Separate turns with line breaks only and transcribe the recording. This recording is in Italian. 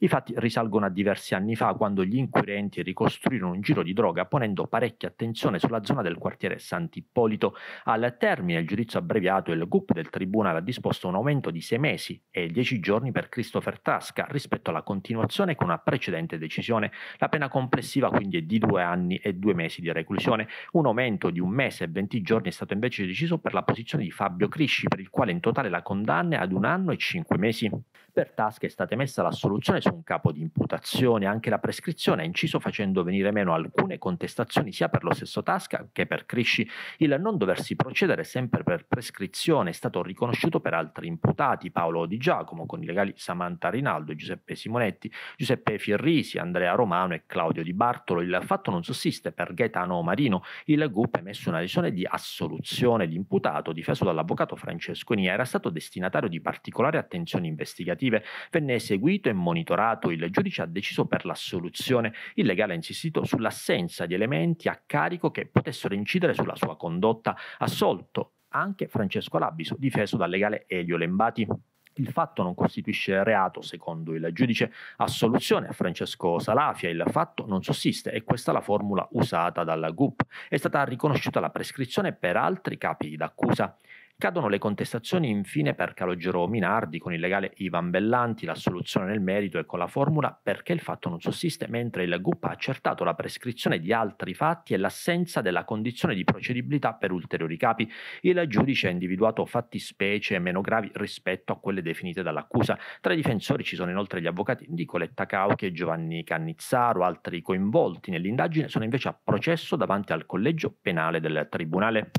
I fatti risalgono a diversi anni fa, quando gli inquirenti ricostruirono un giro di droga ponendo parecchia attenzione sulla zona del quartiere Sant'Ippolito. Al termine del giudizio abbreviato, il GUP del Tribunale ha disposto un aumento di sei mesi e dieci giorni per Christopher Tasca rispetto alla continuazione con una precedente decisione. La pena complessiva quindi è di due anni e due mesi di reclusione. Un aumento di un mese e venti giorni è stato invece deciso per la posizione di Fabio Crisci, per il quale in totale la condanna è ad un anno e cinque mesi. Per Tasca è stata emessa l'assoluzione su un capo di imputazione, anche la prescrizione ha inciso facendo venire meno alcune contestazioni sia per lo stesso Tasca che per Crisci. Il non doversi procedere sempre per prescrizione è stato riconosciuto per altri imputati, Paolo Di Giacomo con i legali Samantha Rinaldo, Giuseppe Simonetti, Giuseppe Fierrisi, Andrea Romano e Claudio Di Bartolo. Il fatto non sussiste per Gaetano Marino. Il GUP ha emesso una decisione di assoluzione di imputato difeso dall'avvocato Francesco Nia. Era stato destinatario di particolari attenzioni investigative. Venne eseguito e monitorato. Il giudice ha deciso per l'assoluzione. Il legale ha insistito sull'assenza di elementi a carico che potessero incidere sulla sua condotta. Assolto anche Francesco Labiso, difeso dal legale Elio Lembati. Il fatto non costituisce reato, secondo il giudice. Assoluzione a Francesco Salafia, il fatto non sussiste e questa è la formula usata dal GUP. È stata riconosciuta la prescrizione per altri capi d'accusa. Cadono le contestazioni infine per Calogero Minardi con il legale Ivan Bellanti, la soluzione nel merito e con la formula perché il fatto non sussiste, mentre il GUP ha accertato la prescrizione di altri fatti e l'assenza della condizione di procedibilità per ulteriori capi. Il giudice ha individuato fattispecie meno gravi rispetto a quelle definite dall'accusa. Tra i difensori ci sono inoltre gli avvocati Nicoletta Cauchi e Giovanni Cannizzaro, altri coinvolti nell'indagine sono invece a processo davanti al collegio penale del Tribunale.